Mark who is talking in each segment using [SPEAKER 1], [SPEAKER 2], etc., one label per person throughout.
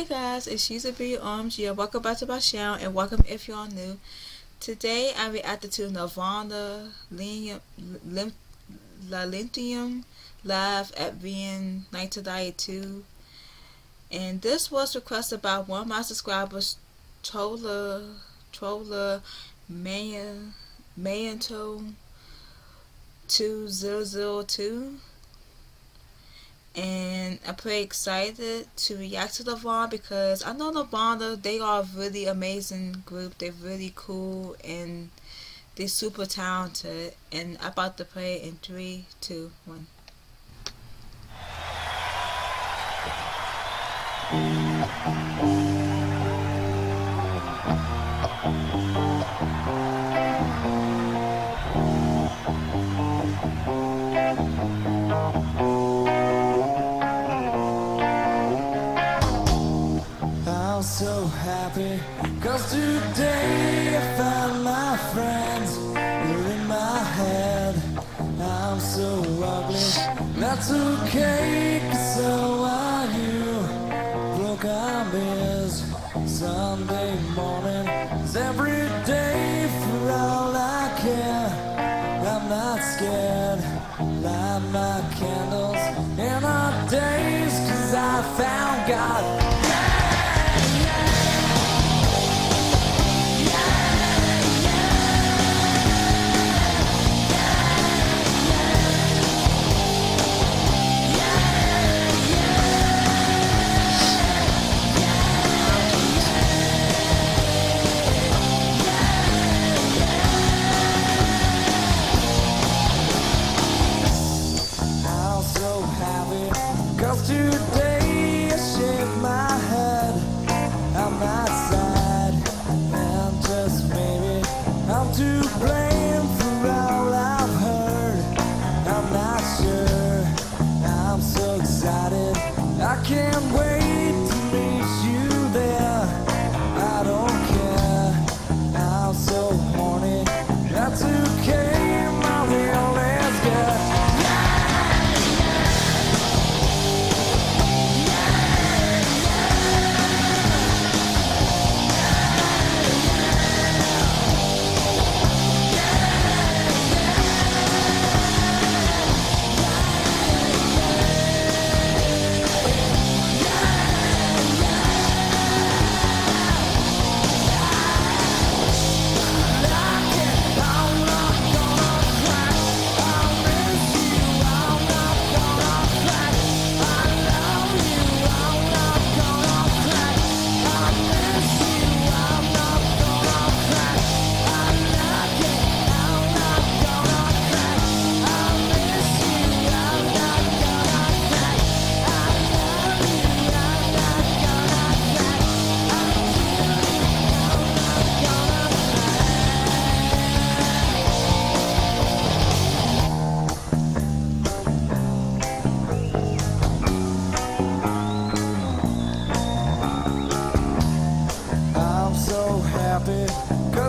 [SPEAKER 1] Hey guys, it's User B OMG and welcome back to my channel and welcome if you're new. Today I reacted to Nirvana La live at VN 1992 and this was requested by one of my subscribers Troller Troller Man Mayanto 2002 and I'm pretty excited to react to Nirvana because I know Nirvana they are a really amazing group. They're really cool and they're super talented. And I'm about to play in three two one
[SPEAKER 2] so happy. Cause today I found my friends You're in my head. I'm so ugly. That's okay so are you. Broke our mirrors Sunday morning. Is every day for all I care I'm not scared. Light my candles in our days Cause I found God to blame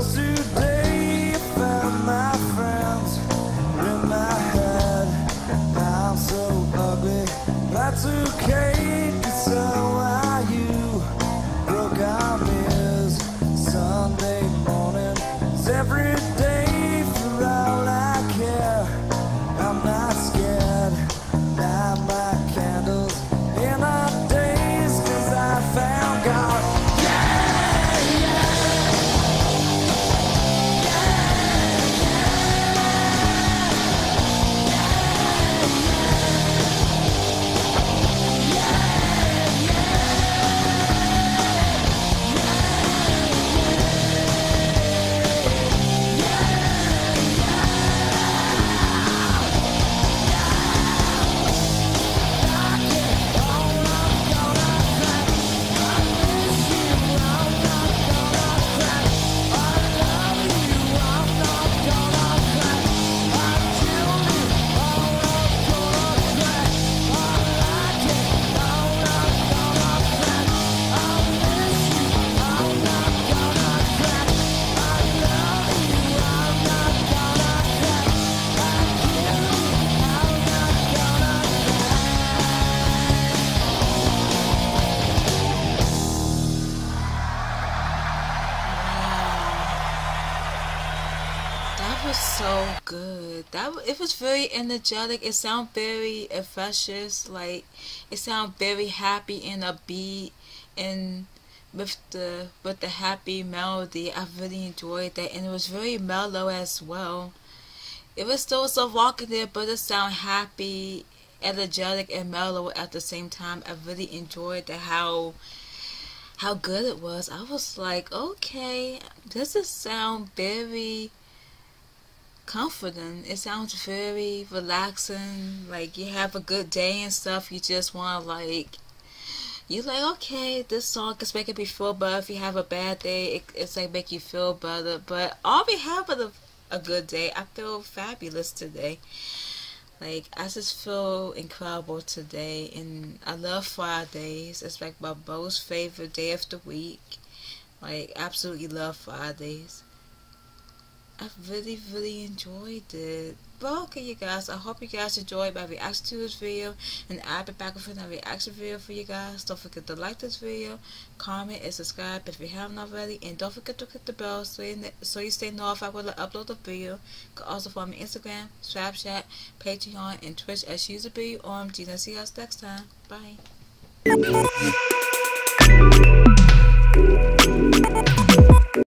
[SPEAKER 2] today. So good.
[SPEAKER 1] That it was very energetic. It sounded very infectious. Like it sounded very happy and upbeat, and with the with the happy melody, I really enjoyed that, and it was very mellow as well. It was still so walking there, but it sounded happy, energetic, and mellow at the same time. I really enjoyed the how how good it was. I was like, okay, this is sound very comforting. It sounds very relaxing. Like you have a good day and stuff. You just want to like, you like okay, this song is making me feel better. If you have a bad day, it, it's like make you feel better. But I'll be having a, a good day. I feel fabulous today. Like I just feel incredible today, and I love Fridays. It's like my most favorite day of the week. Like absolutely love Fridays. I really, really enjoyed it. Okay, you guys, I hope you guys enjoyed my reaction to this video. And I'll be back with another reaction video for you guys. Don't forget to like this video, comment, and subscribe if you haven't already. And don't forget to click the bell so you, stay notified when I upload a video. You can also follow me Instagram, Snapchat, Patreon, and Twitch as usual. OMG. And see you guys next time. Bye.